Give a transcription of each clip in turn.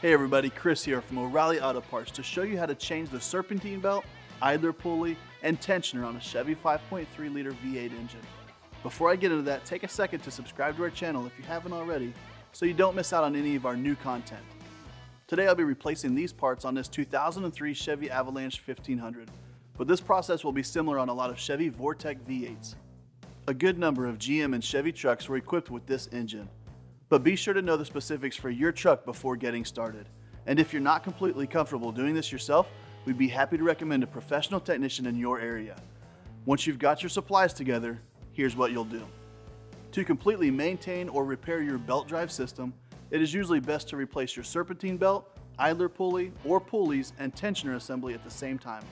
Hey everybody, Chris here from O'Reilly Auto Parts to show you how to change the serpentine belt, idler pulley, and tensioner on a Chevy 5.3 liter V8 engine. Before I get into that, take a second to subscribe to our channel if you haven't already so you don't miss out on any of our new content. Today I'll be replacing these parts on this 2003 Chevy Avalanche 1500, but this process will be similar on a lot of Chevy Vortec V8s. A good number of GM and Chevy trucks were equipped with this engine, but be sure to know the specifics for your truck before getting started. And if you're not completely comfortable doing this yourself, we'd be happy to recommend a professional technician in your area. Once you've got your supplies together, here's what you'll do. To completely maintain or repair your belt drive system, it is usually best to replace your serpentine belt, idler pulley, or pulleys and tensioner assembly at the same time.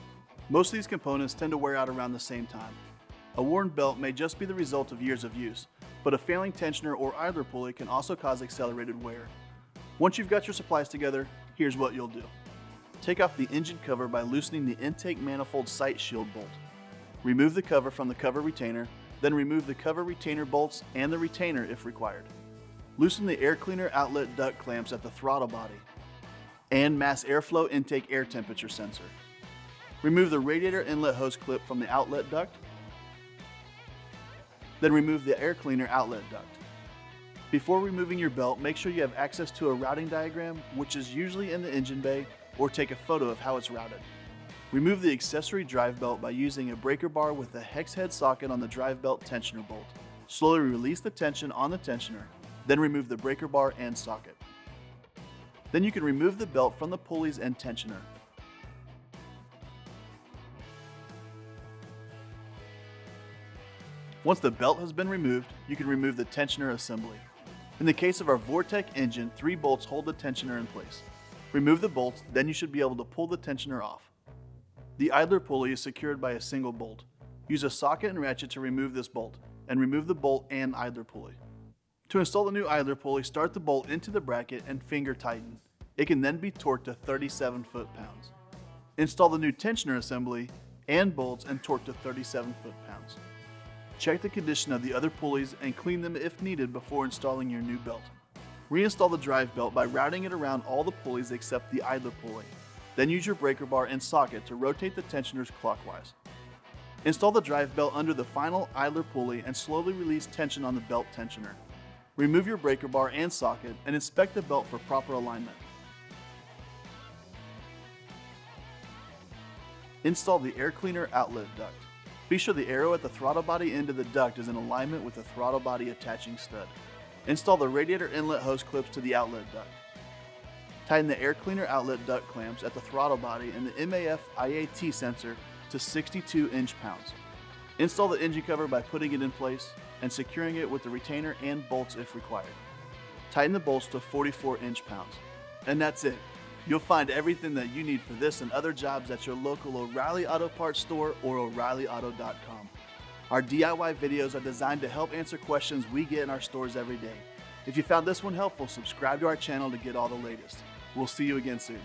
Most of these components tend to wear out around the same time. A worn belt may just be the result of years of use, but a failing tensioner or idler pulley can also cause accelerated wear. Once you've got your supplies together, here's what you'll do. Take off the engine cover by loosening the intake manifold sight shield bolt. Remove the cover from the cover retainer, then remove the cover retainer bolts and the retainer if required. Loosen the air cleaner outlet duct clamps at the throttle body and mass airflow intake air temperature sensor. Remove the radiator inlet hose clip from the outlet duct. Then remove the air cleaner outlet duct. Before removing your belt, make sure you have access to a routing diagram, which is usually in the engine bay, or take a photo of how it's routed. Remove the accessory drive belt by using a breaker bar with a hex head socket on the drive belt tensioner bolt. Slowly release the tension on the tensioner then remove the breaker bar and socket. Then you can remove the belt from the pulleys and tensioner. Once the belt has been removed, you can remove the tensioner assembly. In the case of our Vortec engine, three bolts hold the tensioner in place. Remove the bolts, then you should be able to pull the tensioner off. The idler pulley is secured by a single bolt. Use a socket and ratchet to remove this bolt, and remove the bolt and idler pulley. To install the new idler pulley, start the bolt into the bracket and finger tighten. It can then be torqued to 37 foot-pounds. Install the new tensioner assembly and bolts and torque to 37 foot-pounds. Check the condition of the other pulleys and clean them if needed before installing your new belt. Reinstall the drive belt by routing it around all the pulleys except the idler pulley. Then use your breaker bar and socket to rotate the tensioners clockwise. Install the drive belt under the final idler pulley and slowly release tension on the belt tensioner. Remove your breaker bar and socket and inspect the belt for proper alignment. Install the air cleaner outlet duct. Be sure the arrow at the throttle body end of the duct is in alignment with the throttle body attaching stud. Install the radiator inlet hose clips to the outlet duct. Tighten the air cleaner outlet duct clamps at the throttle body and the MAF IAT sensor to 62 inch pounds. Install the engine cover by putting it in place and securing it with the retainer and bolts if required. Tighten the bolts to 44 inch pounds. And that's it. You'll find everything that you need for this and other jobs at your local O'Reilly Auto Parts store or O'ReillyAuto.com. Our DIY videos are designed to help answer questions we get in our stores every day. If you found this one helpful, subscribe to our channel to get all the latest. We'll see you again soon.